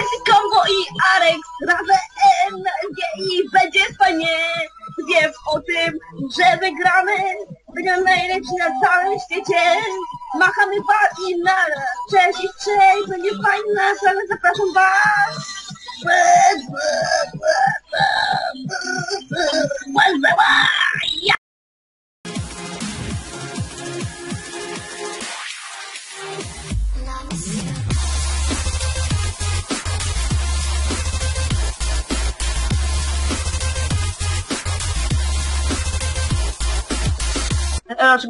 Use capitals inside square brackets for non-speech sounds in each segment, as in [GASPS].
MC Combo i Arex razem i będzie fajnie. Wiem o tym, że wygramy. Będziemy najlepsi na całym świecie. Machamy bar i nara. Cześć i cześć, będzie fajna, ale zapraszam was.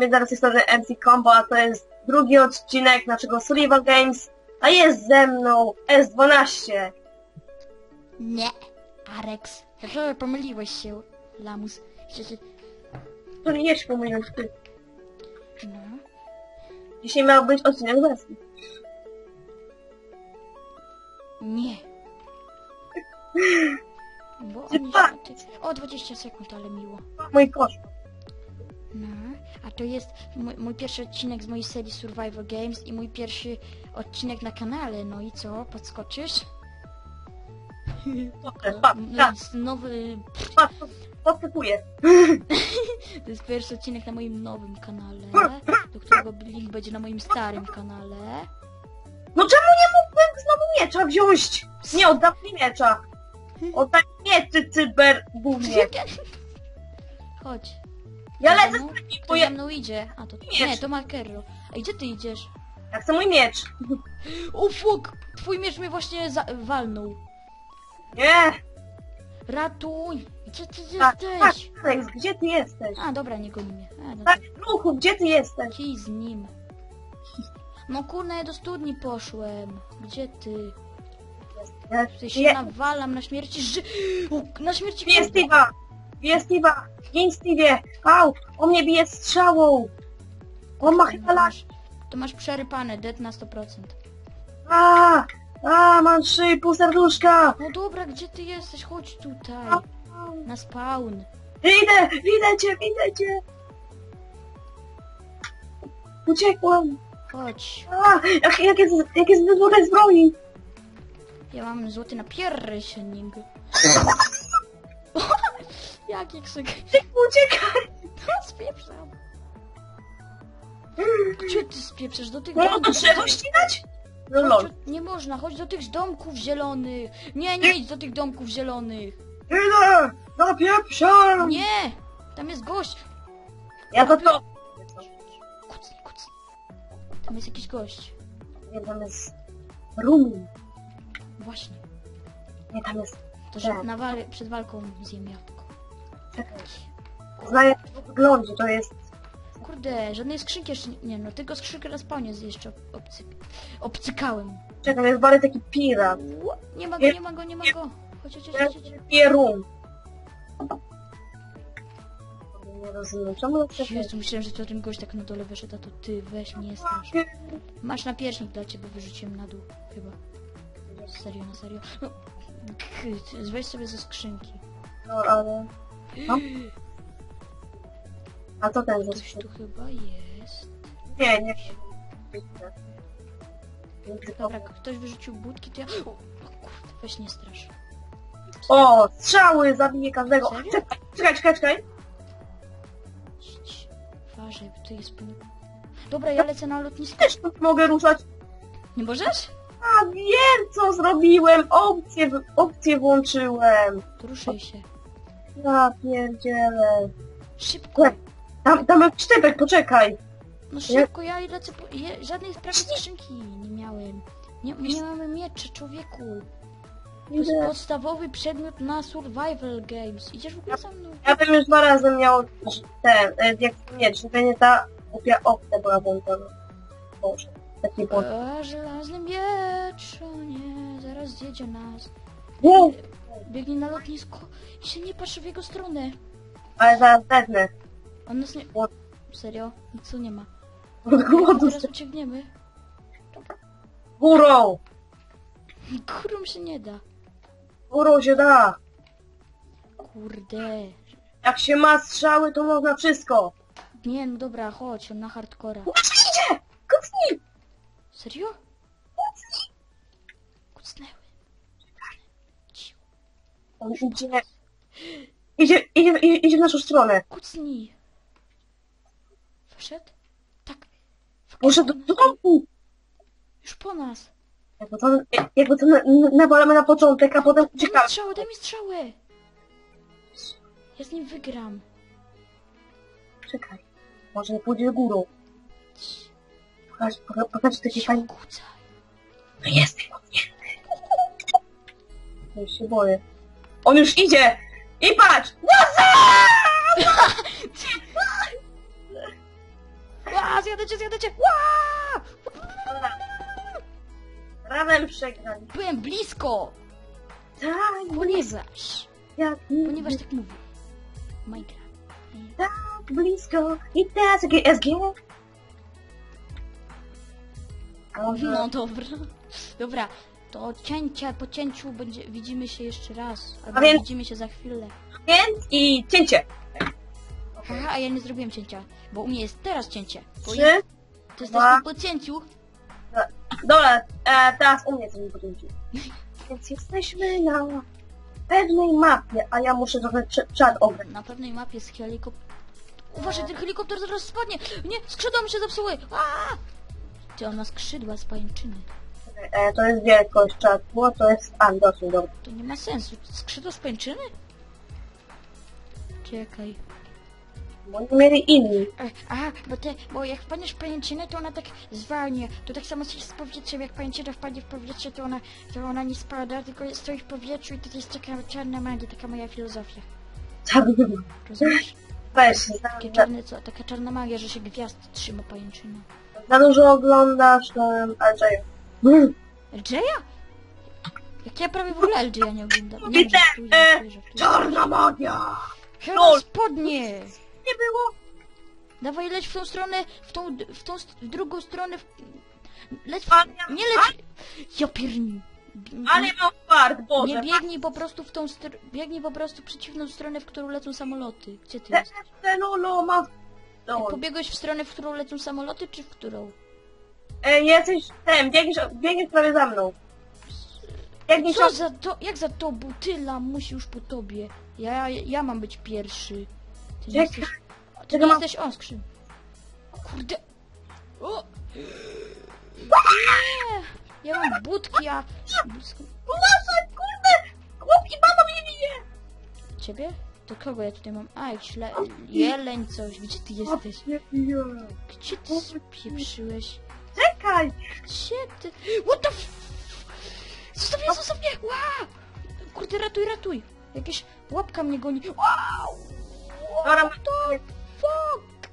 Teraz jest to MC Combo, a to jest drugi odcinek naszego Survival Games, a jest ze mną S12. Nie, Arex. Dlaczego pomyliłeś się, Lamus? Przecież... To nie jest pomyliłem ty. No. Dzisiaj miał być odcinek wersji. Nie. Bo ty- O, 20 sekund, ale miło. Mój kosz. No. A to jest mój, mój pierwszy odcinek z mojej serii Survival Games i mój pierwszy odcinek na kanale. No i co? Podskoczysz? Dobrze, [LAUGHS] patrz, No, nowy... patrz, podskakuję. [LAUGHS] To jest pierwszy odcinek na moim nowym kanale, do którego link będzie na moim starym kanale. No czemu nie mógłbym znowu miecza wziąć? Nie, oddam mi miecza. Oddaj [LAUGHS] mnie, ty cyber bumie. Chodź. Ja lecę z Kto ja, mną idzie? A to... Miecz. Nie, to Markero. A gdzie ty idziesz? ja chcę mój miecz. [GASPS] O fuck! Twój miecz mnie właśnie za... walnął. Nie, Ratuj! Gdzie ty tak, tak, jesteś? Alex, gdzie ty jesteś? A, dobra, nie goni mnie. A, no Tak, ruchu, gdzie ty jesteś? Kij z nim. No kurna, ja do studni poszłem. Gdzie ty? Ja- Tutaj się Je- nawalam na śmierci ży... [GASPS] O, na śmierci kurde. Steve'a! Bije Steve'a! Gin Steve'ie! Au! On mnie bije strzałą! On ma chyba laś! To masz przerypane, dead na 100%. A! A! Mam trzy i pół serduszka! No dobra, gdzie ty jesteś? Chodź tutaj. Na spawn. Idę! Widzę cię! Widzę cię! Uciekłam! Chodź. A! Jak, jak jest, jak jest złote zbroi! Ja mam złoty na pierśnik. [LAUGHS] Jaki krzyk. Uciekaj! Spieprzam. Gdzie ty spieprzasz? Do tych No to domków. drzewo ścinać? No lol. Chodź, Nie można, chodź do tych domków zielonych. Nie, nie idź do tych domków zielonych. Idę! Napieprzam! Nie! Tam jest gość. Ja to to... Kucnij, kucnij. Tam jest jakiś gość. Nie, tam jest... Rumin. Właśnie. Nie, tam jest... To, Tak. że na wal przed walką zjem jabłko. Znaję po wyglądzie, to jest... Kurde, żadnej skrzynki jeszcze nie... Nie no, tylko skrzynkę na spawnie z- jeszcze obcy... obcykałem. Czekaj, to jest bardziej taki pirat. Ło, Nie ma go, nie ma go, nie ma go. Chodź, chodź, chodź, chodź. Pierun. Nie rozumiem, czemu to Jezu, myślałem, że to ten gość tak na dole wyszedł, a to ty, weź mnie, strasz. Masz napierśnik dla ciebie, wyrzuciłem na dół, chyba. Serio, na serio. No, k- weź sobie ze skrzynki. No, ale... No. A co ten Ktoś tu chyba jest. Nie, nie. Dobra, ktoś wyrzucił budki, to ja... O, kurde, weź nie strasz. O, strzały, zabiję każdego. Serio? Czekaj, czekaj, czekaj, czekaj. Uważaj, bo tu jest... pon- Dobra, ja lecę na lotnisko. Też tu mogę ruszać. Nie możesz? A wiem, co zrobiłem. Opcję, opcję włączyłem. To ruszaj się. Ja pierdzielę. Szybko. Tam, tam jest poczekaj. No szybko, ja po... Je, żadnej prawie skrzynki nie miałem. Nie, nie mamy miecza, człowieku. To jest Idę. podstawowy przedmiot na survival games. Idziesz w ogóle za mną? Ja bym już dwa razy miał ten, e, jak mieć, żeby nie ta głupia opcja była włączona. Boże, taki błąd. A, żelazny miecz, o nie, zaraz zjedzie nas. Wow, Biegnie na lotnisko i się nie patrzy w jego stronę. ale zaraz dednę. On nas nie... Serio? Nic tu nie ma. Od głodu Teraz uciekniemy. górą. Kurom się nie da. Górą się da. Kurde. Jak się ma strzały, to można wszystko. Nie, no dobra, chodź, on na hardcora. Właśnie idzie! Kucnij! Serio? On idzie... Idzie, idzie, idzie, idzie w naszą stronę. Kucnij. Wszedł? Tak. Może do domu. Już po nas. Jakby to, jakby to na- na- nawalamy na początek, a potem Daj mi uciekamy. strzałę, daj mi strzałę. Ja z nim wygram. Czekaj. Może nie pójdzie górą. Pokaż, poka- pokaż takie fajne... No jest podnięty. Już się boję. On już idzie! I patrz! Ła, zjadę cię, zjadę cię. Ła! Razem przegrali. Byłem blisko. Tak, Ponieważ, jak ponieważ tak mówię. Minecraft. tak blisko. I teraz jakie SG? A może... No dobra. Dobra, to cięcia po cięciu będzie, widzimy się jeszcze raz. Albo A więc- widzimy się za chwilę. Więc i cięcie. Aha, a ja nie zrobiłem cięcia, bo u mnie jest teraz cięcie. Bo Trzy. jest, to jest dwa. też po cięciu. Dobra, e, teraz u mnie co mi podzięci. [LAUGHS] Więc jesteśmy na pewnej mapie, a ja muszę trochę cz- czat obrać. Na pewnej mapie jest helikopter. Uważaj, ten helikopter zaraz spadnie! Nie, skrzydła mi się zepsuły! Aaa! Ty, on ma skrzydła z pajęczyny. E, to jest wielkość czatu, bo to jest... A, dosyć, dobra. To nie ma sensu. Skrzydła z pajęczyny? Czekaj. Bo nie mieli inni. E, Aha, bo te, bo jak wpadniesz w pajęczynę, to ona tak zwalnia. To tak samo jest z powietrzem, jak pajęczyna wpadnie w powietrze, to ona, to ona nie spada, tylko stoi w powietrzu i to jest taka czarna magia, taka moja filozofia. Tak. Rozumiesz? Weź, za, Takie za, czarne, co, taka czarna magia, że się gwiazd trzyma pajęczyna. za dużo oglądasz, to Andrzeju. LJ-a? Jak ja prawie w ogóle LJ-a nie oglądam. Nie, Widzę, żartuję, e, żartuję, żartuję. Czarna magia! Lol. spodnie! Nie było? Dawaj leć w tą stronę, w tą, w tą, st- w drugą stronę, w... leć w... Ja- Nie leć... Ja pierni... Ale mam fart, Boże. Nie biegnij po prostu w tą str... Biegnij po prostu w przeciwną stronę, w którą lecą samoloty. Gdzie ty Te- jesteś? te Lolo ma... No. Pobiegłeś w stronę, w którą lecą samoloty, czy w którą? E, jesteś ten, biegniesz, biegniesz prawie za mną. Biegniesz Co za to? Jak za tobą? Ty lamusi już po tobie. Ja, ja mam być pierwszy. Ty nie Czekaj. jesteś... Ty nie mam- jesteś... O, skrzyn. Kurde. O! Nie! Ja mam budki, a... Uważaj, kurde! Chłop i baba mnie bije! Ciebie? To kogo ja tutaj mam? A, jakiś le... jeleń coś. Gdzie ty jesteś? Nie. Gdzie ty spieprzyłeś? Czekaj! Ty? What the f... Zostaw mnie, zostaw mnie! Ła! Kurde, ratuj, ratuj! Jakieś łapka mnie goni. Wow! Dobra, What the fuck?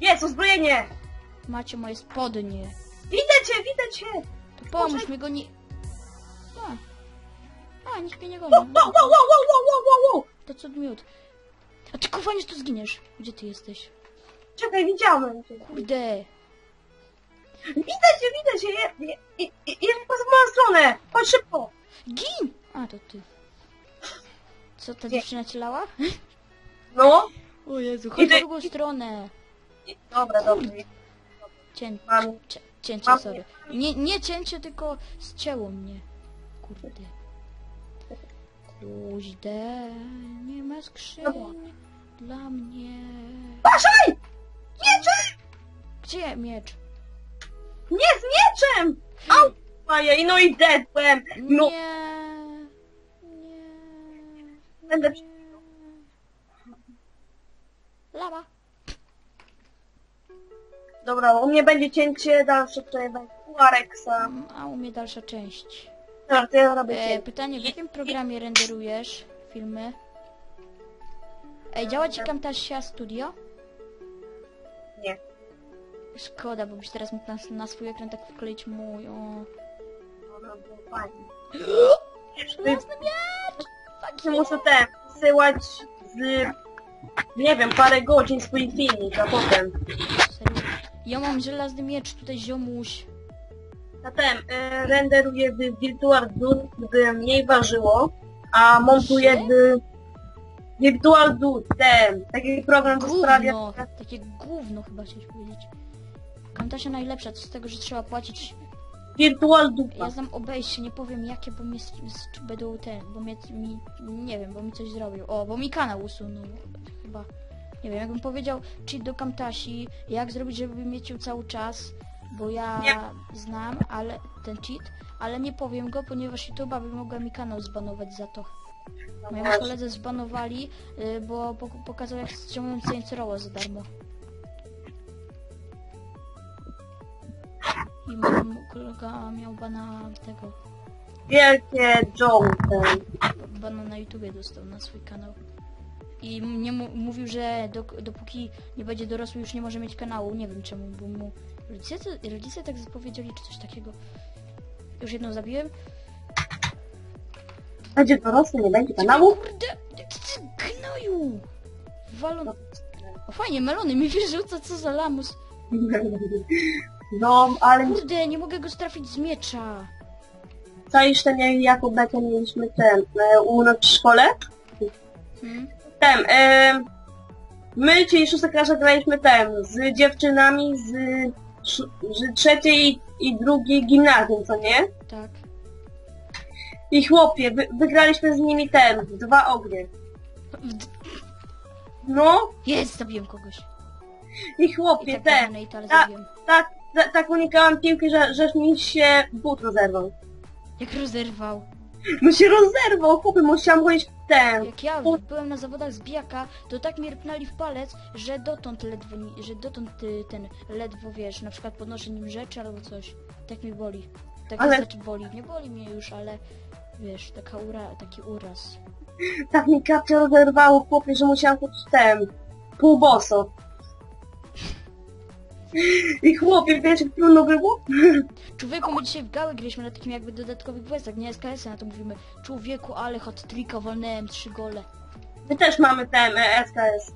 Jest, uzbrojenie! Macie moje spodnie. Widzę cię, widzę cię! To pomóż mi goni... A. A, nikt mnie nie goni. Wow, wow, wow, wow, wow, wow, wow, wow! To co miód. A ty kowaniec tu zginiesz. Gdzie ty jesteś? Czekaj, widziałem cię. Kurde. Widzę cię, cię! Je, je, je, je, moją stronę! Chodź szybko! Gin! A, to ty. Co, ta Nie. dziewczyna cię lała? No. O Jezu, chodź Idę- w drugą stronę. Dobra, dobra. Cię, Mam- cię, cięcie, mam- sorry. Nie, nie cięcie, tylko zcięło mnie. Kurde. Kuźde, nie ma skrzyń dla mnie. Mieczem! Gdzie miecz? Nie z mieczem! Au! Ojej, no i dedłem! No, Nie. Nie. będę... przy- Lawa. Dobra, u mnie będzie cięcie, dalsze tutaj będzie u Areksa. A u mnie dalsza część. Dobra, to ja robię E, cięcie. pytanie, w jakim programie renderujesz filmy? Ej, działa ci Camtasia Studio? Szkoda, bo byś teraz mógł na, na swój ekran tak wkleić mój, o... Dobra, było fajnie. [GASPS] Żelazny miecz! Fuck yeah. muszę ten, wysyłać z... Nie wiem, parę godzin swój filmik, a potem... Serio? Ja mam żelazny miecz, tutaj ziomuś. Zatem y, renderuję w Virtual Dude, by mniej ważyło, a montuję w Virtual Dude, ten, taki program, co sprawia... Gówno! Takie gówno chyba chciałeś powiedzieć. Camtasia najlepsza, co z tego, że trzeba płacić Wirtual dupa. Ja znam obejście, nie powiem jakie, bo mnie, będą ten, bo mnie, mi, nie wiem, bo mi coś zrobił. O, bo mi kanał usunął, chyba. Nie wiem, jakbym powiedział cheat do Camtasi, jak zrobić, żeby mieć ją cały czas, bo ja Nie. znam, ale ten cheat, ale nie powiem go, ponieważ YouTube'a by mogła mi kanał zbanować za to. No Mojemu właśnie. koledze zbanowali, y, bo pok- pokazał jak ściągnąć Saints Row za darmo. I mój kolega miał bana tego, Wielkie Joe. bana na YouTubie dostał na swój kanał. I mnie mu mówił, że dok- dopóki nie będzie dorosły już nie może mieć kanału. Nie wiem czemu, bo mu rodzice, rodzice tak powiedzieli czy coś takiego. Już jedną zabiłem. Będzie dorosły, nie będzie kanału? Kurde, gnoju! Walon... O fajnie, melony mi wyrzuca, co za lamus. [LAUGHS] No, ale Kurde, nie mogę go strafić z miecza. czaisz ten jak jako bekę mieliśmy ten e, u nas w szkole? Hmm? Ten, e, my, czyli szósta klasa graliśmy ten, z dziewczynami z, z trzeciej i drugiej gimnazjum, co nie? Tak. I chłopie, wy, wygraliśmy z nimi ten, dwa ognie. No, Jest, zabiłem kogoś. i I chłopie, tak ten, dałem ale Ta- zabiłem. tak, tak, tak unikałam piłki, że, że mi się but rozerwał. Jak rozerwał. No się rozerwał, chłopie, musiałam chodzić w ten. Jak ja byłem na zawodach z bijaka, to tak mnie rpnęli w palec, że dotąd ledwo, że dotąd y, ten ledwo wiesz, na przykład podnoszę nim rzeczy albo coś. Tak mi boli. Tak Ale- znaczy boli. Nie boli mnie już, ale wiesz, taka ura, taki uraz. Tak mi kapcie rozerwało, chłopie, że musiałam chodzić w ten, półboso. I chłopie, wiesz jak trudno było? Człowieku, my dzisiaj w gałę graliśmy na takim jakby dodatkowych questach, nie SKS-y, na to mówimy. Człowieku, ale hot trika walnąłem, trzy gole. My też mamy ten e, SKS.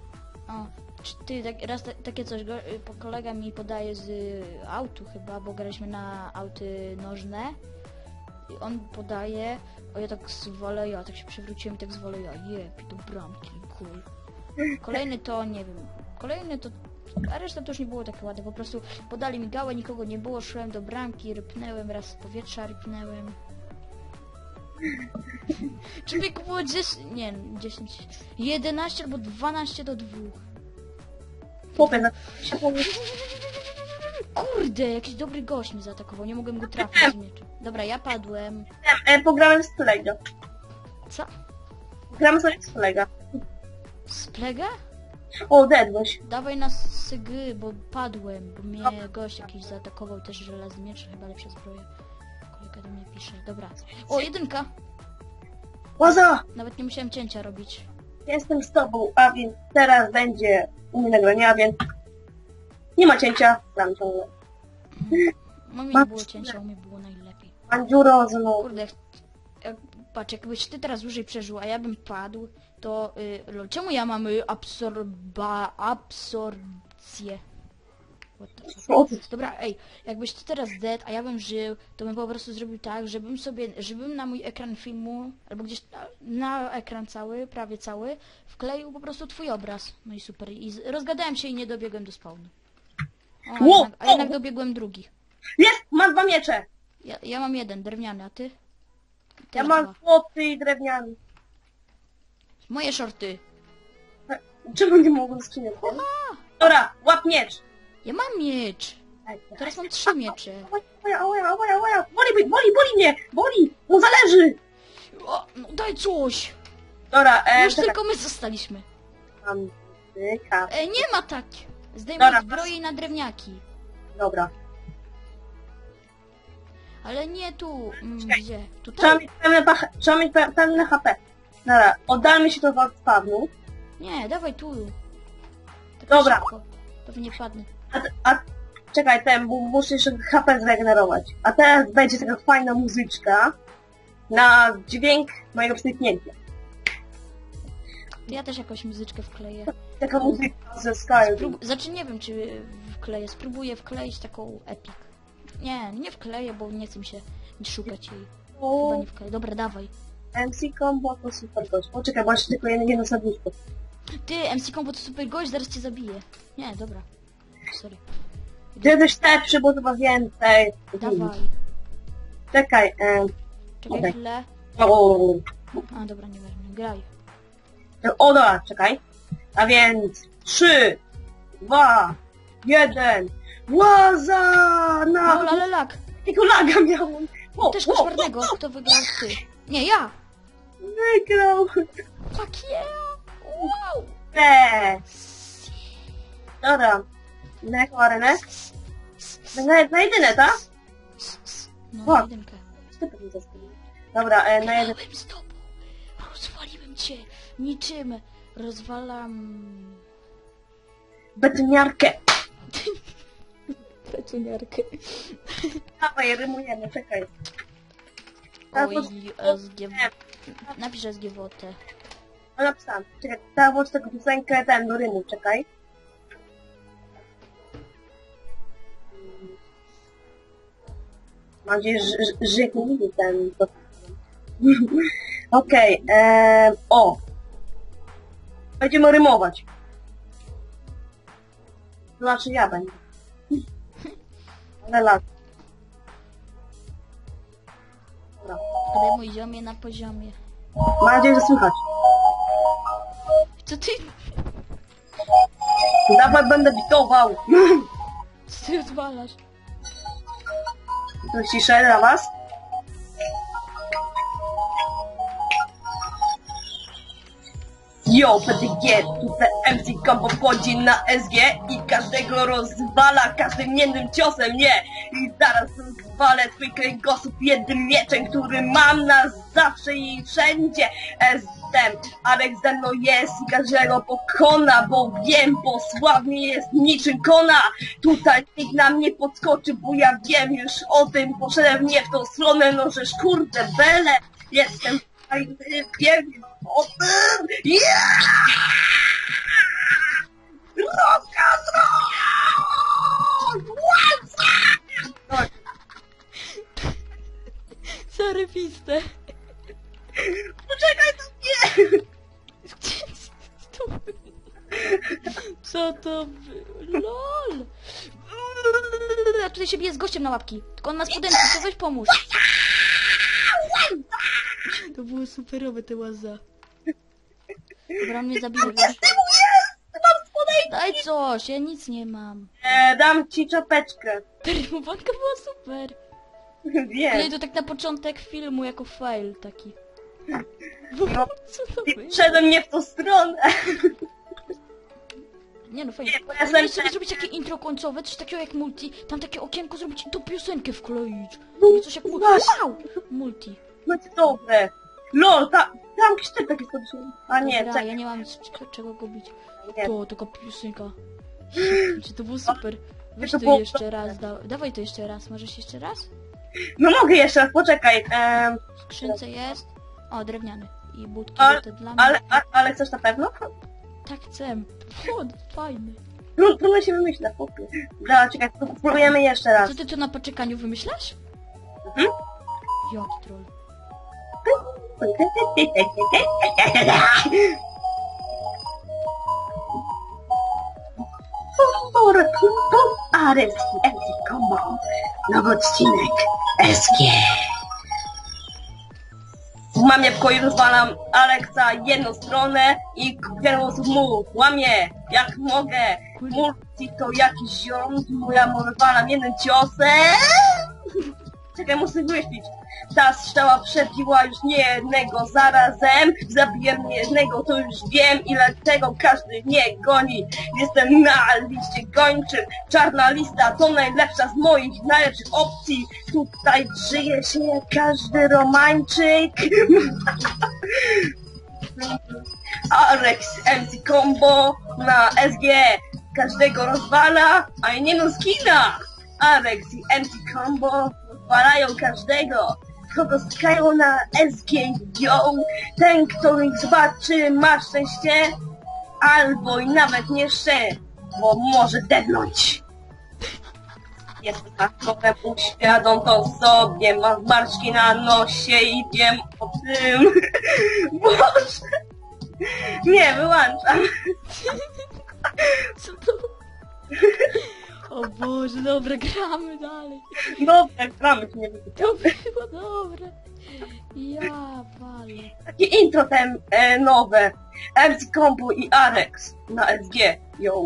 O, czy ty tak, raz ta, takie coś, go, y, po- kolega mi podaje z y, autu chyba, bo graliśmy na auty nożne. I on podaje, o ja tak zwolę ja, tak się przewróciłem i tak zwolę ja, je, do bramki, cool. Kolejny to, nie wiem, kolejny to, a reszta to już nie było takie ładne, po prostu podali mi gałę, nikogo nie było, szłem do bramki, rypnęłem, raz z powietrza rypnęłem. [LAUGHS] Człowieku było 10, nie, 10, 11 albo 12 do 2. Chłopie, za się [LAUGHS] powie- Kurde, jakiś dobry gość mnie zaatakował, nie mogłem go trafić z miecza. Dobra, ja padłem. e, pogramy z Plega. Co? Gramy sobie z Plega. Z plega? O, dedłeś. Dawaj na sygy, bo padłem, bo mnie gość jakiś zaatakował, też żelazny miecz, chyba lepsza zbroja. Kolega do mnie pisze, dobra. O, jedynka! Łaza! Nawet nie musiałem cięcia robić. Jestem z tobą, a więc teraz będzie u mnie nagranie, a więc nie ma cięcia. Gram ciągle. No mi nie Mam było cięcia, u mnie było najlepiej. Mandziuro znowu. Kurde, jak, patrz, jakbyś ty teraz dłużej przeżył, a ja bym padł, to y, lol, czemu ja mam y, absorba, absorpcję? What the fuck? O, ty- Dobra, ej, jakbyś ty teraz dead, a ja bym żył, to bym po prostu zrobił tak, żebym sobie, żebym na mój ekran filmu, albo gdzieś na, na ekran cały, prawie cały, wkleił po prostu twój obraz. No i super. I z, rozgadałem się i nie dobiegłem do spawnu. O, a, Wow, jednak, a jednak dobiegłem drugi. Jest! Mam dwa miecze! Ja, ja mam jeden, drewniany, a ty? Ja Też mam dwa. złoty i drewniany. Moje shorty. Czemu nie mogłem otworzyć? Dobra, łap miecz! Ja mam miecz. Ej, Teraz mam trzy miecze. Oja, oja, oja, oja! Boli, boli, boli mnie! Boli! No zależy! O, no daj coś. Dobra, e, Już tylko my zostaliśmy. Mam tyka. E, nie ma tak. Zdejmuj Dobra, zbroi na drewniaki. Dobra. Ale nie tu. Mm, Czekaj. gdzie? Trzeba Tutaj? mieć pach- trzeba mieć pe- pewne HP. Dobra, oddalmy się do spawnu. Nie, dawaj tu. Tak Dobra. Szybko. Pewnie padnę. A, a czekaj, ten, bo muszę jeszcze HP zregenerować. A teraz będzie taka fajna muzyczka na dźwięk mojego psyknięcia. To ja też jakąś muzyczkę wkleję. Taka muzyka ze Skyrim. Sprób... Znaczy nie wiem czy wkleję. Spróbuję wkleić taką epic. Nie, nie wkleję, bo nie chcę mi się szukać jej. Chyba nie wkleję. Dobra, dawaj. MC Combo to super gość. Poczekaj, bo jeszcze tylko jedno, jedno serduszko. Ty, MC Combo to super gość, zaraz cię zabiję. Nie, dobra. Sorry. Jesteś lepszy, bo chyba więcej. Dawaj. Czekaj, e, Czekaj Okej. chwilę. o, A dobra, nie ważne, graj. o, dobra, czekaj. A więc trzy, dwa, jeden. Łaza na... Lol, ale lag. Jakiego laga miałem. O, Też o, koszmarnego. Kto wygrał? Ty. Nie, ja. Wygrał. Fuck yeah. Wow. Te. Dobra. Na jaką arenę? Na, na jedynę, tak? No, O. jedynkę. Zaskoczył. Dobra, e, na jedynę. Grałem z tobą. Rozwaliłem cię. Niczym. Rozwalam... Betoniarkę. Pecuniarkę. [LAUGHS] Dawaj, rymujemy, czekaj. Oj. Napisz SGWT. No napisałam. Czekaj, teraz włącz tego piosenkę ten do rymu, czekaj. Mam nadzieję, że, że nie widzę ten... [LAUGHS] Okej, em, o. Będziemy rymować. Znaczy ja będę. [LAUGHS] Ale lat. Ale mój ziomie na poziomie. Mam nadzieję, że słychać. Co ty? Dawaj, będę bitował. Co ty odwalasz? To ciszę dla was. Yo, PTG, tutaj MC Combo wchodzi na SG i każdego rozwala każdym jednym ciosem, nie! I zaraz rozwalę twój kręgosłup jednym mieczem, który mam na zawsze i wszędzie. Jestem, Arek ze mną jest i każdego pokona, bo wiem, bo sławny jest niczym kona. Tutaj nikt nam nie podskoczy, bo ja wiem już o tym, poszedłem nie w tą stronę, no żeż kurde bele, jestem wiem o tym! Rozkaz Zarybiste. Poczekaj, to nie! Co to by... LOL! A tutaj się bije z gościem na łapki. Tylko on ma spodenki, to weź pomóż. To było superowe te łaza. Dobra, mnie jest! Mam spodej! Daj coś, ja nic nie mam. E, dam ci czapeczkę. Ta rymowanka była super. Wiem. to tak na początek filmu, jako fail taki. No, [LAUGHS] Co to było? Wszedłem nie w tą stronę. Nie no, fajnie. Nie, bo ja sobie zrobić takie intro końcowe, coś takiego jak multi, tam takie okienko zrobić i tą piosenkę wkleić. No, I coś jak multi. właśnie. Wow! Multi. Macie dobre. Lol, ta, tam jakiś typ taki skoczył. A nie, Dobra, czekaj, ja nie mam c- c- czego go bić. nie. To, taka piosenka. [GASPS] Czy to było super? Weź To to było jeszcze raz, da dawaj to jeszcze raz, możesz jeszcze raz? No mogę jeszcze raz, poczekaj. Em, W skrzynce jest. O, drewniany. I budki Ale- to dla mnie. ale, a, ale chcesz na pewno? Tak chcę. O, fajny. Trudno, trudno się wymyśla, chłopie. Dobra, czekaj, to spróbujemy jeszcze raz. Co ty tu na poczekaniu wymyślasz? Mhm. Jaki troll. Areski, MC Combo. Nowy odcinek. SG. Mam w pokoju, rozwalam Aleksa jedną stronę i wiele osób mu łamie, jak mogę. Multi to jakiś ziom, ja mu rozwalam jednym ciosem. Czekaj, muszę wymyślić. Ta strzała przebiła już nie jednego zarazem. Zabiłem nie jednego, to już wiem, ile tego każdy mnie goni. Jestem na liście gończym. Czarna lista to najlepsza z moich najlepszych opcji. Tutaj żyje się jak każdy romańczyk. [LAUGHS] Alex MC Combo na SG każdego rozwala, a nie no skina. Alex i MC Combo rozwalają każdego. Kogo skają na SG. Ten, kto ich zobaczy, ma szczęście. Albo i nawet nie szczę, bo może dednąć. Jest takowe uświadom to sobie, ma zmarszki na nosie i wiem o tym. [LAUGHS] Boże. Nie, wyłączam. Co to? [LAUGHS] O Boże, dobra, gramy dalej. Dobra, gramy, nie. To było dobre. Ja walę. Takie intro ten e, nowe. MC Combo i Arex na SG. Yo.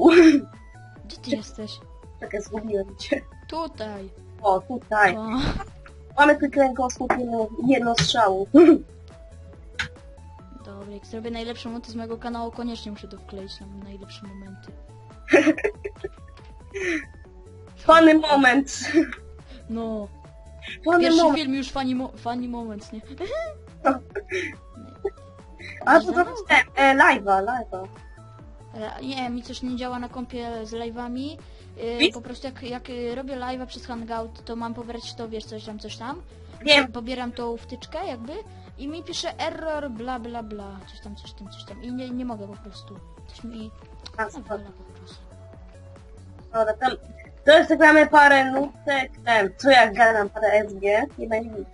Gdzie ty jesteś? Czekaj, zgubiłem cię. Tutaj. O, tutaj. O, Mamy tylko kręgosłup jedno, jedno strzału. dobra, jak zrobię najlepsze momenty z mojego kanału, koniecznie muszę to wkleić na najlepsze momenty. [LAUGHS] Fany moment. No, Fany pierwszy moment. film już funny, mo funny moment, nie? [LAUGHS] A to to ten, e, live'a, live'a. E, Nie, mi coś nie działa na kompie z live'ami. E? Po prostu jak, jak e, robię live'a przez Hangout, to mam pobrać to, wiesz, coś tam, coś tam. Wiem. Pobieram tą wtyczkę jakby i mi pisze error, bla bla bla, coś tam, coś tam, coś tam. I nie, nie mogę po prostu. Coś mi A, prostu. Dobra, tam, to jeszcze gramy parę nutek, ten, co jak gadam, parę SG, nie będzie nic.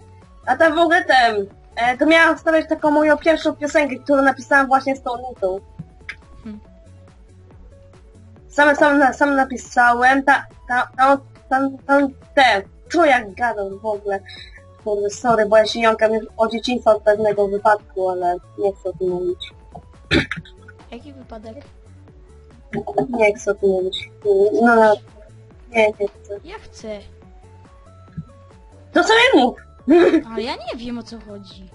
A tam w ogóle ten, e, to miałam wstawiać taką moją pierwszą piosenkę, którą napisałam właśnie z tą nutą. Hmm. Sam, sam, sam napisałem, ta, ta, ta, tam, tam, te, co jak gadam w ogóle. Kurde, sorry, bo ja się jąkam już o dzieciństwa od pewnego wypadku, ale nie chcę o tym mówić. Jaki wypadek? Nie chcę mówić. No, no, nie, nie chcę. Ja chcę. To mów! Ale ja nie wiem o co chodzi.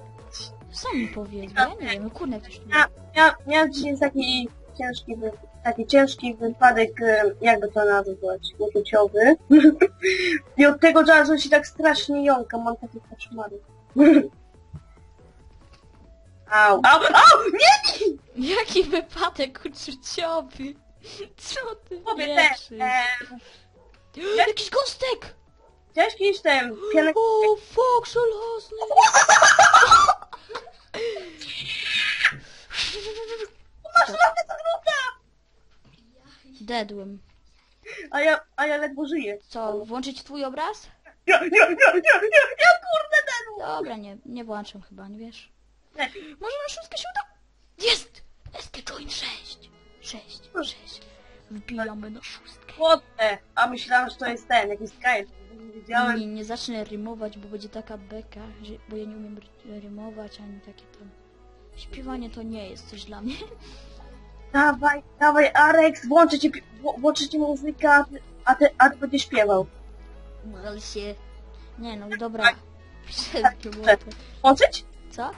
Sam mi powiedz, bo ja nie wiem, kurde ktoś tu Ja, ja miałem dzisiaj taki ciężki, wy, taki ciężki wypadek, e, jakby to nazwać, uczuciowy. [LAUGHS] I od tego czasu się tak strasznie jąkam, mam takie koszmary. [LAUGHS] Au, au, au, nie! Jaki wypadek uczuciowy? Co ty wierzysz? ten, e, Jakiś gostek! chciałeś kiedyś ten, pianek... O, fuck, żelazny! [LAUGHS] Masz rację, to gruta! Dedłem. A ja, a ja ledwo żyję. Co, włączyć twój obraz? Ja, ja, ja, ja, ja, ja kurde ten! Dobra, nie, nie włączam chyba, nie wiesz? Lepiej. Może na szóstkę się uda? Jest! SK Join 6! 6, 6. Wbijamy na szóstkę. Chłopcze, a myślałam, że to jest ten, jakiś Skype. Nie wiedziałem. Nie, nie zacznę rymować, bo będzie taka beka, że, bo ja nie umiem ry- rymować, ani takie tam... Śpiewanie to nie jest coś dla mnie. Dawaj, dawaj, Arex, włączę ci, pi- wło- włączę ci muzykę, a ty, a ty, a ty będziesz śpiewał. Mal się... Nie no, dobra. Wszystkie było to. Włączyć? Co?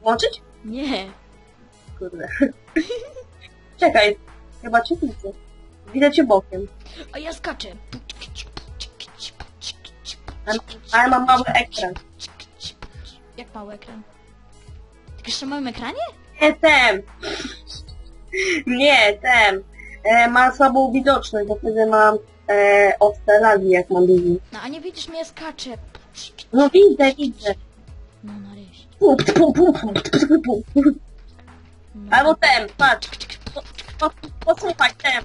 Włączyć? Nie. Kurde. [LAUGHS] Czekaj, chyba cię widzę. Widzę cię bokiem. A ja skaczę. A ja mam mały ekran. Jak mały ekran? Tak jeszcze na małym ekranie? Nie ten. Nie, ten. E, mam słabą widoczność, bo wtedy mam e, ostre lagi, jak mam dużo. No a nie widzisz mnie, skaczę. No widzę, widzę. No nareszcie. Pum, pum, pum, pum, pum, pum, pum. No. Albo ten, patrz. Po, po, posłuchaj ten.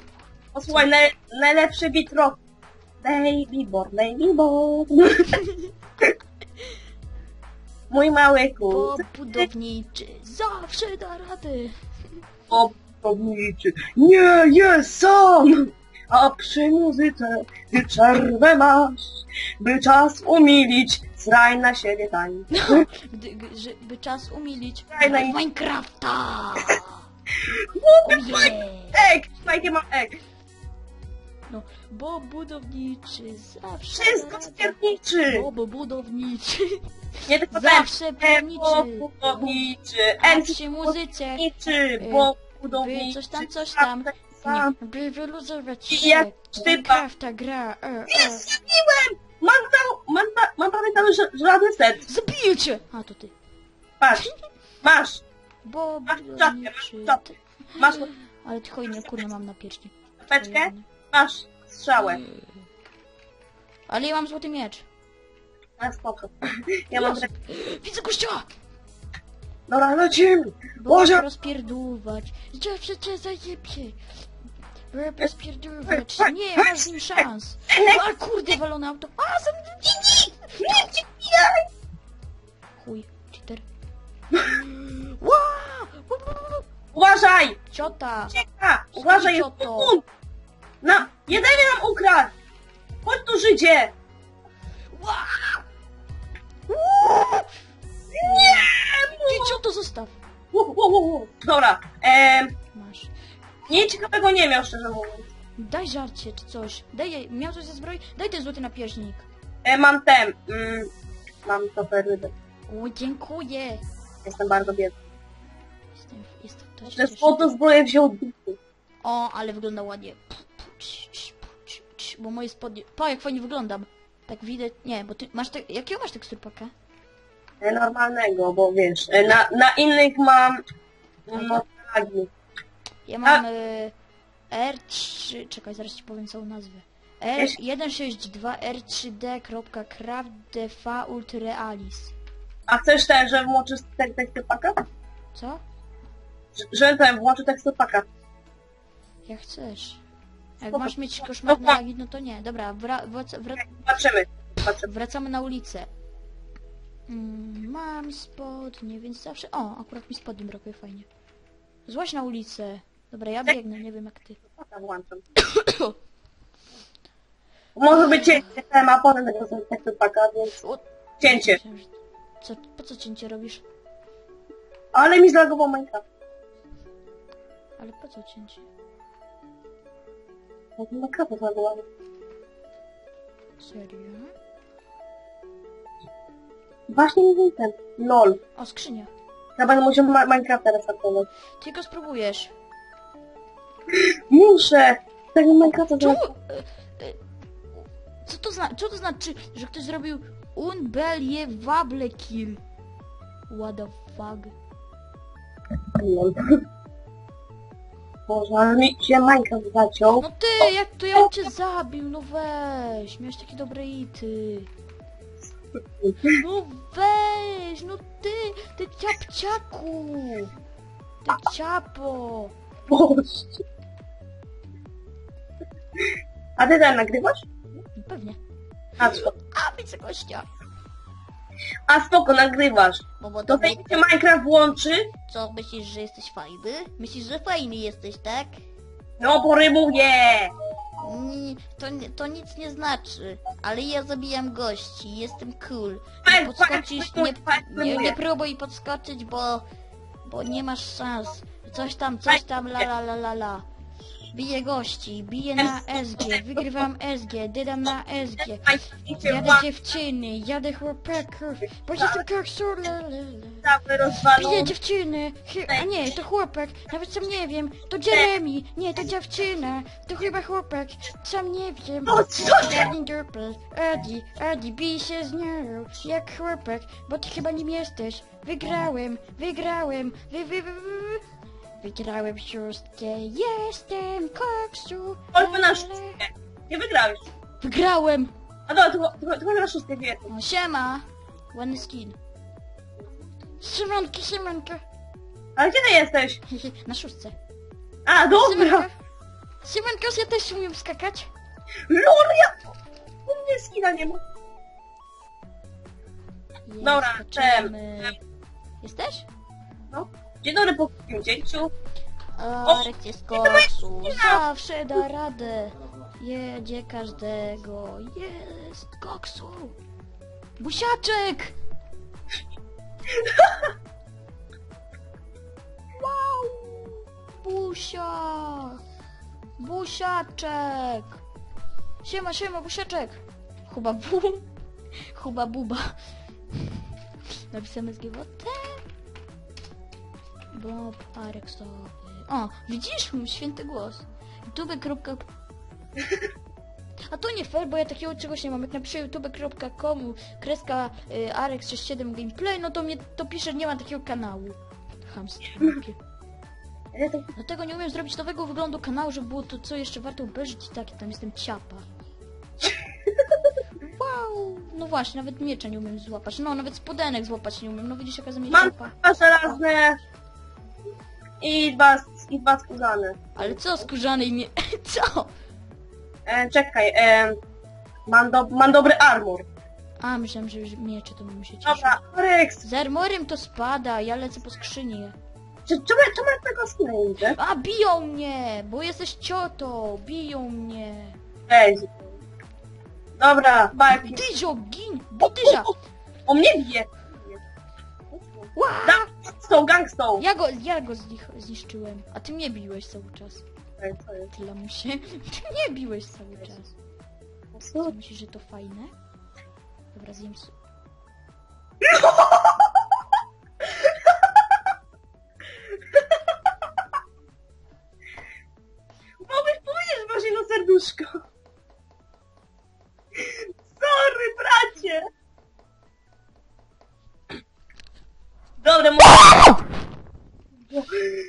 Posłuchaj, naj, najlepszy beat rock. Baby born, baby born. Mój mały Bo kut. budowniczy zawsze da radę. Obowniczy. Nie jest sam! A przy muzyce ty przerwę masz, by czas umilić, zraj na siebie tań. [LAUGHS] Gdy, g- żeby czas umilić Daj na- Minecrafta. Głupie Oh yeah. Ek! Słuchajcie, mam ek. No, bo budowniczy zawsze Wszystko skierniczy! Bo, bo budowniczy Nie tylko zawsze E, bo budowniczy. MC przy muzyce budowniczy, bo budowniczy. coś tam, coś tam. Sam. Nie, by wyluzować I się. Minecrafta gra. E, e. Jest, zabiłem! Mam tam, mam, ta, mam prawie cały żelazny set. Zabiję cię! A to ty. Patrz, masz, Bo Masz czapkę, masz czapkę. masz Ale ty hojnie, kurna, mam na piersi. czapeczkę, masz strzałę. Ale ja mam złoty miecz. A spoko. Ja mam... Jezu. Widzę gościa! Dobra, lecimy! Bo Boże! rozpierdówać. Zawsze cię zajebie. Rozpierdówać. Nie, masz z nim szans. A kurde, walone auto. A, za Nie, nie, Chuj, cheater. Ła! Uważaj! Ciota! Cieka! Uważaj, jest Cioto. bum! Na, jedzenie nam ukradł! Chodź tu, Żydzie! Nie! Ty, co to zostaw? Ło, ło, ło, ło. Dobra, em, Masz. nic ciekawego nie miał, szczerze mówiąc. Daj żarcie czy coś. Daj jej, miał coś ze zbroi? Daj ten złoty napierśnik. E, mam ten, mm, mam to rybę. O, dziękuję. Jestem bardzo biedny. Cieszę. złoto zbroję wziął dupy. O, ale wygląda ładnie. Bo moje spodnie... Pa, jak fajnie wyglądam. Tak widać... Nie, bo ty masz te... Jakiego masz teksturpaka? E, normalnego, bo wiesz, e, na, na innych mam no, flagi. Ja mam y, R3... Czekaj, zaraz ci powiem całą nazwę. R162 R3D.craft dv ultralis. A chcesz ten, że włączysz tek teksturpaka? Co? Że- Że ten, włączy teksturpaka. Jak chcesz. Jak Spoko. masz mieć koszmarne lagi, no to nie. Dobra, wra wrac wrac Zobaczymy. Zobaczymy. wracamy na ulicę. Mm, mam spodnie, więc zawsze... O, akurat mi spodni brakuje, fajnie. Złaź na ulicę. Dobra, ja biegnę, nie wiem jak ty. [COUGHS] Dobra, włączam. [COUGHS] Może być cięcie, ten, a potem tego teksturpaka, więc O, cięcie. myślałem, że- Co, po co cięcie robisz? Ale mi zlagował Minecraft. Ale po co cięcie? Jak Minecraft zlagował. Serio? Właśnie mi ten. LOL. O, skrzynia. Ja będę musiał Ma Minecrafta restartować. Tylko spróbujesz. Muszę! Tego Minecrafta Czemu... e, e, Co to, zna co to znaczy, że ktoś zrobił unbelievable kill? What the fuck? LOL. Boże, ale mi się Minecraft zaciął. No ty, jak to ja cię zabił, no weź, miałeś takie dobre ity. No weź, no ty, ty ciapciaku. Ty ciapo. Boże. A ty ten nagrywasz? Pewnie. A spoko. A, widzę gościa. A spoko, nagrywasz. Bo, bo To to, się Minecraft włączy, co, myślisz, że jesteś fajny? Myślisz, że fajny jesteś, tak? no porymuję! Nie, to, to nic nie znaczy, ale ja zabijam gości, jestem cool. Nie podskoczysz, nie, nie, nie próbuj podskoczyć, bo, bo nie masz szans. Coś tam, coś tam, la la la la la. Biję gości, biję na SG, wygrywam SG, dydam na SG. Jadę dziewczyny, jadę chłopaków, bo jestem la. cały rozwalą. Biję dziewczyny, a nie, to chłopak, nawet sam nie wiem, to Jeremy, nie, to dziewczyna, to chyba chłopak, sam nie wiem. O, co ty? Czarny dupel, Eddie, Eddie, bij się z nią, jak chłopak, bo ty chyba nim jesteś. Wygrałem, wygrałem, wy, wy, wy, wy. Wygrałem szóstkę, jestem koksu. Chodźmy na szóstkę. Nie wygrałeś. Wygrałem! A dobra, tylko, tylko, tylko na szóstkę wie. O, siema! Ładny skin. Szymonki, Szymonka. Ale gdzie ty jesteś? [LAUGHS] Na szóstce. A, dobra. Szymonka, ja też umiem skakać. Lol, ja... U mnie skina nie ma. Dobra, Skaczemy. Jesteś? Dzień dobry po krótkim cięciu. Arek jest koksu, zawsze da radę. Jedzie każdego, jest koksu. Busiaczek! Wow! Busia! Busiaczek! Siema, siema, busiaczek! Chuba bu... [LAUGHS] Chuba buba. Napisamy z GWT. Bob Arek sobie. O, widzisz? Mój święty głos. youtube. [LAUGHS] A to nie fair, bo ja takiego czegoś nie mam. Jak napiszę youtube.com kreska y, Arek67 gameplay, no to mnie to pisze, nie ma takiego kanału. [LAUGHS] To- Dlatego nie umiem zrobić nowego wyglądu kanału, żeby było to co jeszcze warto obejrzeć i tak, tam jestem ciapa. [LAUGHS] Wow! No właśnie, nawet miecza nie umiem złapać. No, nawet spodenek złapać nie umiem. No widzisz jaka za mnie Mam ciapa. dwa żelazne i dwa, i dwa skórzane. Ale co skórzany i nie... [LAUGHS] Co? E, czekaj, e, mam, do, mam dobry armor. A, myślałem, że miecze to bym się cieszył. Dobra, Z armorem to spada, ja lecę po skrzyni. czy, czemu, czemu ja tego skina nie widzę? A, biją mnie, bo jesteś ciotą, biją mnie. Weź. Dobra, bajki. Dyzio, gin! Dyzia! O mnie bije. Ła! Gangstą, gangstą. Ja go, ja go zniszczyłem, a ty mnie biłeś cały czas. Ej, co jest? Ty lamusie. [LAUGHS] Ty mnie biłeś cały czas. Co, myślisz, że to fajne? Dobra, zjem s- [LAUGHS] Mogłeś powiedzieć, że masz jedno serduszko. Dobra, może...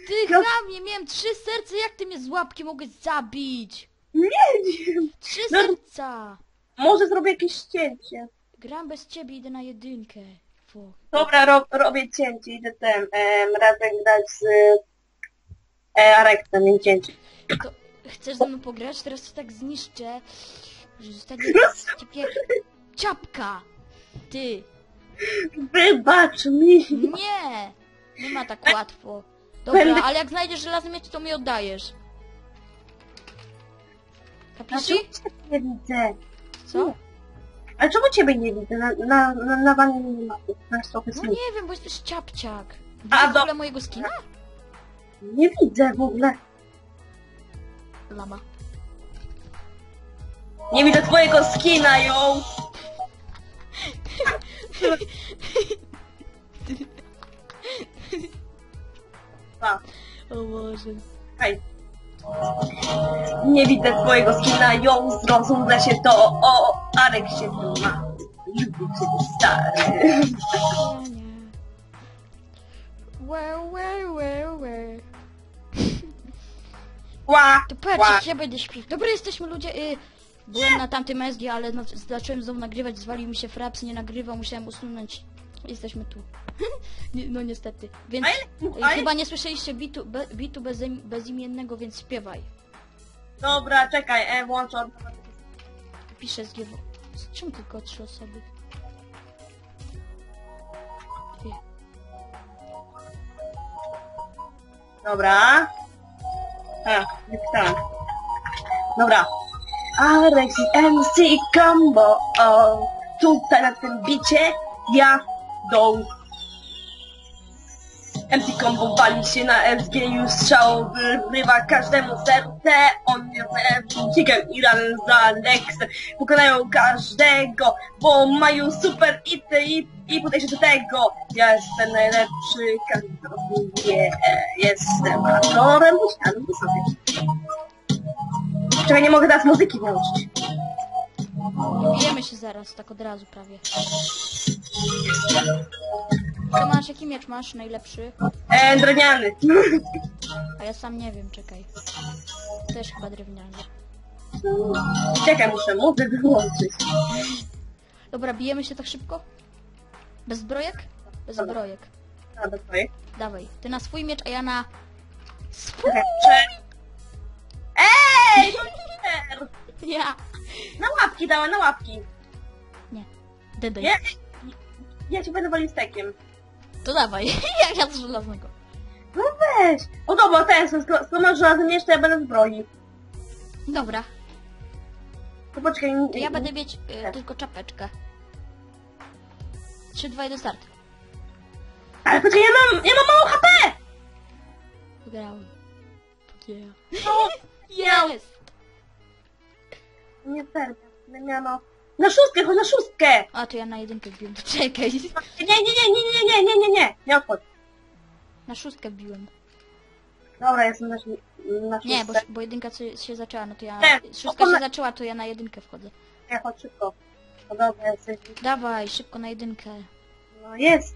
Ty chamie, miałem trzy serca, jak ty mnie z łapki mogłeś zabić? Nie wiem. Trzy No- serca! Może zrobię jakieś cięcie. Gram bez ciebie, idę na jedynkę. Fo. Dobra, ro robię cięcie, idę ten, em, razem grać z e, Areksem, nie cięcie. To chcesz ze mną pograć? Teraz cię tak zniszczę, że zostanie No ciebie ciapka. Ty. Wybacz mi. Nie! Nie ma tak łatwo. Dobra, Będę- ale jak znajdziesz żelazny miecz, to mi oddajesz. Dlaczego ciebie nie widzę? Co? Ale czemu ciebie nie widzę? Na, na, na, na wannie nie ma. Trochę No nie wiem, bo jesteś ciapciak. A, Widzisz w do- ogóle mojego skina? Nie widzę w ogóle. Lama. Nie widzę twojego skina, ją. O Boże. hej. Nie widzę twojego skina, ją zrozum da się to. O, Arek się tu ma. Lubię cię, stary. Well, well, well, well. Ła, To patrz, ła. jak ja będę. Dobra, jesteśmy ludzie. Y, byłem na tamtym SG, ale no, zacząłem znowu nagrywać, zwalił mi się fraps, nie nagrywał, musiałem usunąć. Jesteśmy tu. [LAUGHS] nie, no niestety. Więc A y, ile- a ile- chyba nie słyszeliście bitu, be, bitu bezim, bezimiennego, więc śpiewaj. Dobra, czekaj, e, włączę. od- Piszę SG. w- Z czym tylko trzy osoby? Ty. Dobra. A, wypisałem. Dobra. Alex i MC Combo. O, tutaj na tym bicie. Jadą. MC Combo wali się na SG już strzał wyrywa każdemu serce. On jest Chicken i razem z Alexem Pokonają każdego Bo mają super ity i, i podejście do tego. Ja jestem najlepszy, każdy to rozumie Jestem aktorem, musiałem sobie Czekaj, nie mogę teraz muzyki włączyć Bijemy się zaraz, tak od razu prawie. Co masz, jaki miecz masz najlepszy? e, Drewniany A ja sam nie wiem, czekaj. Też chyba drewniany. Czekaj, muszę muzykę wyłączyć Dobra, bijemy się tak szybko? Bez zbrojek? Bez Dobra. zbrojek. A, do twojej Dawaj. Ty na swój miecz, a ja na... Swój! Czekaj, cze- Ej! nie fair. Ja! Na łapki dałem, na łapki. Nie. Dedaj. Nie. Ja ci będę walił stekiem. To dawaj. Jak [LAUGHS] ja z żelaznego. No weź. O dobra, ten, skoro masz żelazny miecz, to ja będę zbroi. Dobra. To poczekaj. To ja będę mieć y, tylko czapeczkę. 3, 2, 1, start. Ale poczekaj, ja mam, ja mam mało HP! Wygrałem. Yeah. No, [LAUGHS] Jest! nie fair. Miano. Na szóstkę, chodź na szóstkę! A, to ja na jedynkę wbiłem. Czekaj. Nie, nie, nie, nie, nie, nie, nie, nie, nie, nie odchodź. Na szóstkę wbiłem. Dobra, jestem na, na szóstkę. Nie, bo, bo jedynka co się zaczęła, no to ja... Nie, Szóstka się zaczęła, to ja na jedynkę wchodzę. Nie, chodź szybko. No dobra, jesteś. Dawaj, szybko na jedynkę. No jest.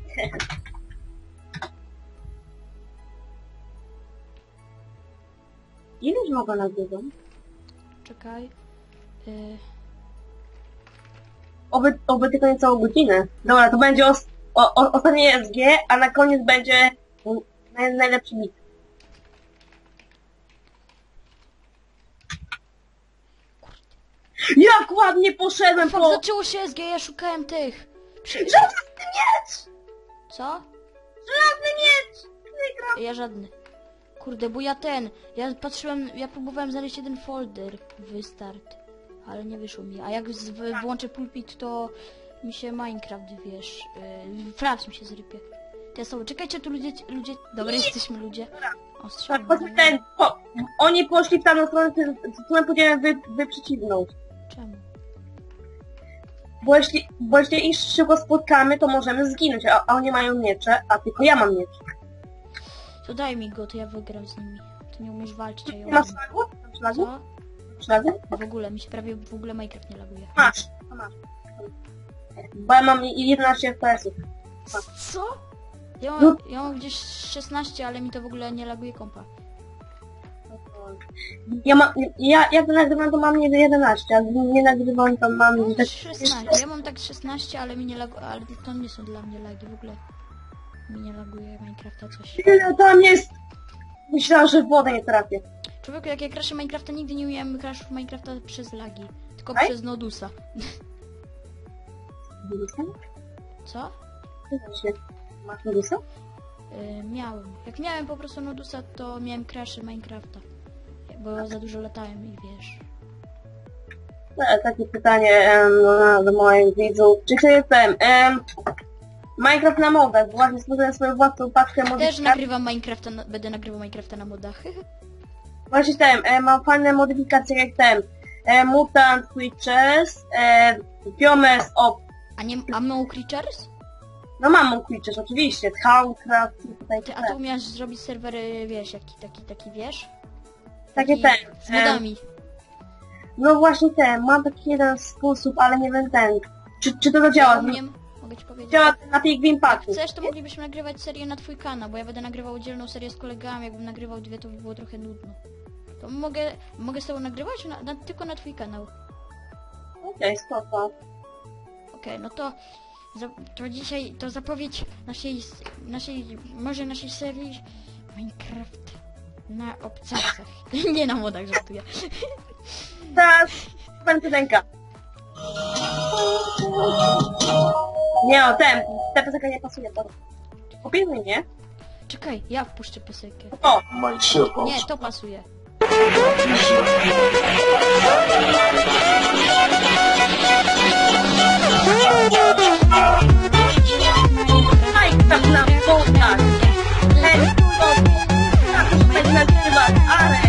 Ile już mogę nagrywam? Czekaj. Y, Oby, oby tylko nie całą godzinę. Dobra, to będzie os, o, o, ostatnie SG, a na koniec będzie mm, naj, najlepszy mit. Jak ładnie poszedłem po... zaczęło się SG, ja szukałem tych. Przy... Żelazny miecz! Co? Żelazny miecz! Wygram! Ja żadny. Kurde, bo ja ten, ja patrzyłem, ja próbowałem znaleźć jeden folder. Wystart. ale nie wyszło mi. A jak z, w, włączę pulpit, to mi się Minecraft, wiesz, yy, Fraps mi się zrypie. Te są, czekajcie tu ludzie, ludzie, dobra, jesteśmy ludzie. O, Tak, ten, po, oni poszli w tamtą stronę, ty- stronę pójdziemy wy, wy przeciwną. Czemu? Bo jeśli, bo jeśli ich szybko spotkamy, to możemy zginąć, a, a oni mają miecze, a tylko ja mam miecz. To daj mi go, to ja wygram z nimi. Ty nie umiesz walczyć, a ja masz szlagu? Masz szlagu? Co? Szlagu? W ogóle, mi się prawie w ogóle Minecraft nie laguje. Masz, a masz. Bo ja mam 11 FPS-ów. Co? Ja No. mam, ja mam gdzieś 16, ale mi to w ogóle nie laguje kompa. Ja mam, ja, ja to nagrywam, to mam nie 11, a nie nagrywam, to mam... No, tak- 16. Ja mam tak 16, ale mi nie laguje, ale to nie są dla mnie lagi w ogóle. Mi nie laguje Minecrafta coś. Ile tam jest? Myślałam, że w wodę nie trafię. Człowieku, jak ja crashy Minecrafta, nigdy nie umiałem crashów Minecrafta przez lagi. Tylko Ej? przez Nodusa. Co? Właśnie. Masz Medusa? Yy, miałem. Jak miałem po prostu Nodusa, to miałem crashy Minecrafta. Bo za dużo latałem i wiesz. E, Takie pytanie no, do moich widzów. Czy chcę jestem? Em, Minecraft na modach. Właśnie stworzyłem swoją własną paczkę Też modyfikacji. nagrywam Minecrafta, na, będę nagrywał Minecrafta na modach. [LAUGHS] Właśnie ten, e, mam fajne modyfikacje jak ten. E, Mutant Creatures, e, Biomes Op. A nie, a Mow Creatures? No mam Moon Creatures oczywiście. Thaumcraft i tutaj Ty, a te. tu umiesz zrobić serwery, wiesz, jaki, taki, taki, wiesz? Takie Taki ten. Z em, modami. No właśnie ten, mam taki jeden sposób, ale nie wiem ten. Czy, czy to zadziała? Ja umiem, mogę ci powiedzieć. Działa na Jak Packu. chcesz, to moglibyśmy nagrywać serię na twój kanał, bo ja będę nagrywał oddzielną serię z kolegami, jakbym nagrywał dwie, to by było trochę nudno. To mogę, mogę z tobą nagrywać na, na, tylko na twój kanał. Okej, spoko. Okej, no to, za, to dzisiaj, to zapowiedź naszej, naszej, może naszej serii Minecraft na obcasach. [LAUGHS] nie na modach, żartuję. Teraz będę ręka. Nie no, ten, ta piosenka nie pasuje, to Kupimy, nie? Czekaj, ja wpuszczę piosenkę. O, My ship Nie, to pasuje. Minecraft na botach. Ten, to, tak się nazywa, ale...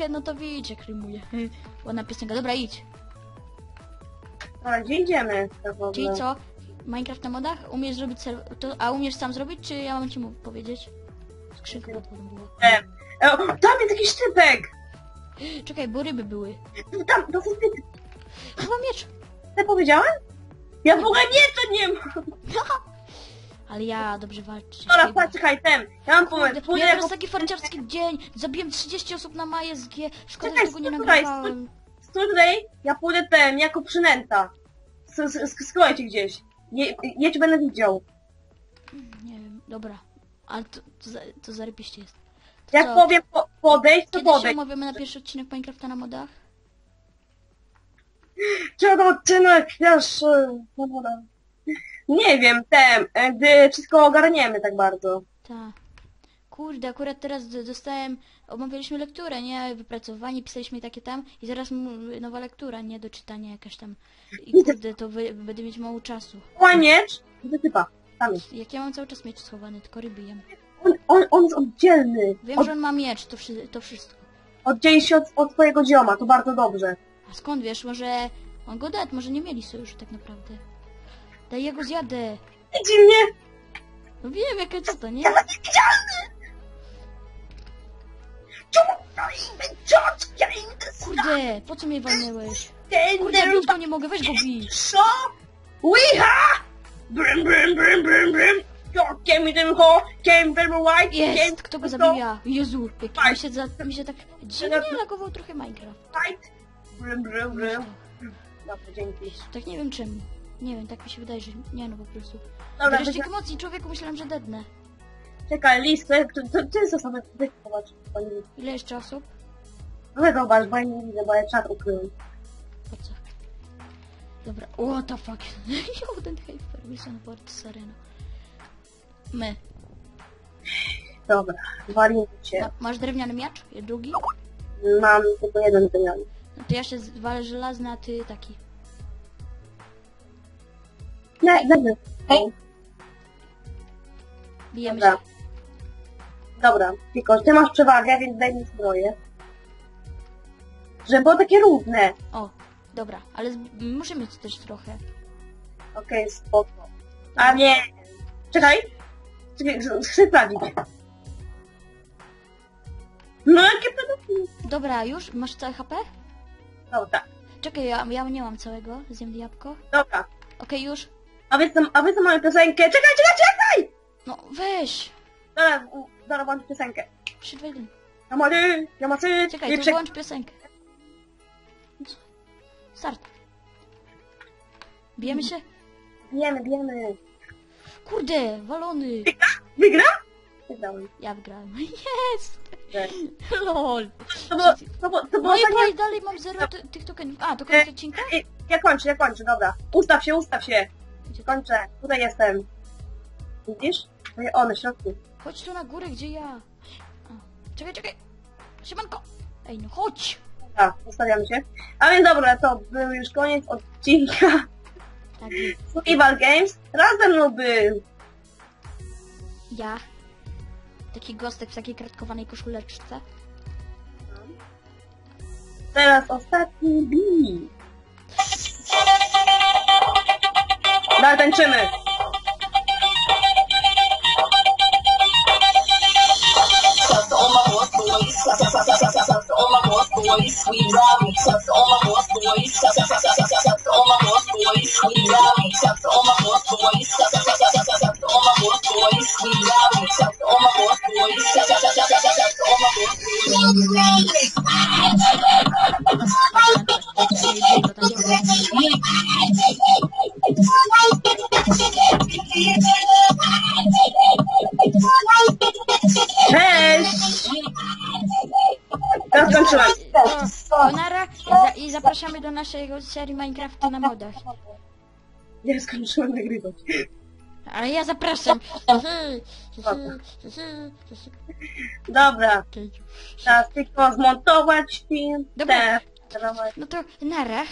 piosenkę, no to widzicie, jak rymuje. [LAUGHS] Ładna piosenka, dobra idź. Dobra, gdzie idziemy? w ogóle? Czyli co? Minecraft na modach? Umiesz zrobić serwer... To, a umiesz sam zrobić, czy ja mam ci mu powiedzieć? Skrzynka była. E, e, o, tam jest jakiś typek! [GASPS] Czekaj, bo ryby były. Tam, to jest typek. Chyba miecz. Co powiedziałem? Ja w ogóle nie, to nie mam. [LAUGHS] Ale ja dobrze walczę. Dobra, patrz, czekaj, ten. Ja mam pomysł. Pójdę ja jako... teraz taki farciarski dzień. Zabiłem 30 osób na MySG. Szkoda, Czekaj, że tego nie stój tutaj, nagrywałem. Stój tutaj, ja pójdę ten, jako przynęta. S- s- Skroję cię gdzieś. Je, jedź będę widział. Nie wiem, dobra. Ale to, to, za, to zarypiście jest. To Jak co? powiem po, podejść, to Kiedy się podejdź. umawiamy na pierwszy odcinek Minecrafta na modach? [LAUGHS] Czego odcinek, wiesz, e, no dobra. Nie wiem, ten, e, gdy wszystko ogarniemy tak bardzo. Tak. Kurde, akurat teraz d- dostałem, omawialiśmy lekturę, nie? Wypracowanie, pisaliśmy takie tam i zaraz m- nowa lektura, nie? Do czytania jakaś tam. I kurde, to wy, będę mieć mało czasu. Kłaniecz, gdy typa, tam jest. Jak ja mam cały czas miecz schowany, tylko ryby jem. On, on, on jest oddzielny. Wiem, Od, że on ma miecz, to, wszy, to wszystko. oddzieli się od, od twojego zioma, to bardzo dobrze. A skąd wiesz, może on go dać, może nie mieli sojuszu tak naprawdę. Daj, ja go zjadę. Widzi mnie? No wiem, jaka co to, nie? Ja taki widzialny! Czemu ciąć? Ja idę Kurde, po co mnie walnęłeś? Kurde, bić go nie mogę, weź go bij. Co? Łycha! Brum, brum, brum, brum, brum. Yo, came in the hole, came very white, came Jest! Kto go zabija? Jezu, jak mi się, za, mi się tak dziwnie lagował trochę Minecraft. white. Brum, brum, brum. Dobrze, dzięki. Tak nie wiem czemu. Nie wiem, tak mi się wydaje, że nie no po prostu. Dobra, Wreszcie weź- emocji, człowieku, myślałem, że dednę. czekaj, listę, to, to, to jest osoba, zobacz, Ile jeszcze osób? Weź zobacz, bo ja nie widzę, bo ja czat ukryłem. Po co? Dobra, what the fuck? [LAUGHS] Joden Hyper, Wilson Port Serena. My. Dobra, walimy cię. Ma, masz drewniany miecz? Ja Drugi? Mam tylko jeden wymiar. No to ja się zwalę żelazny, a ty taki. Nie, dobra. Hej. Bijemy Dobra. się. Dobra, tylko ty masz przewagę, więc daj mi zbroję. Żeby było takie równe. O, dobra, ale z, muszę mieć też trochę. Okej, spoko. A nie. Czekaj. Czekaj, z- chcę sprawdzić. No jakie pedofili? Dobra, już? Masz całe HP? Dobra, Czekaj, ja, ja nie mam całego. Zjem jabłko. dobra. Okej, już. A wy co, a wy co mamy piosenkę? Czekaj, czekaj, czekaj! No, weź! Dobra, u- dobra, włącz piosenkę. 3, 2, 1. Ja młody, ja mocy, Czekaj, przek- włącz piosenkę. Start. Bijemy się? Bijemy, bijemy. Kurde, walony! Wygra? Wygrałem. Ja wygrałem. [LAUGHS] Jest! Tak. LOL! To było, to było, to było No i dalej mam zero ty- tych tokenów. A, to koniec odcinka? Ja kończę, ja kończę, dobra. Ustaw się, ustaw się. Gdzie? Kończę. Tutaj jestem. Widzisz? Tutaj O, na środku. Chodź tu na górę, gdzie ja. Czekaj, czekaj! Siemanko! Ej, no chodź! A, ustawiamy się. A więc dobra, to był już koniec odcinka Tak, jest. Survival Games. Raz ze mną był. ja. Taki gostek w takiej kratkowanej koszuleczce. Teraz ostatni bij. Dalej tańczymy. Shout to all my boss boys. My boss. Cześć! Teraz skończyłem. Nara i, za, i zapraszamy do naszej serii Minecrafta na modach. Nie skończyłem nagrywać. Ale ja zapraszam. Dobra, teraz tylko zmontować film. Dobra. Te- No to nara.